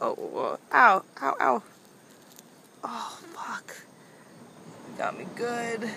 oh, oh, ow, ow, ow. Oh, fuck. Got me good.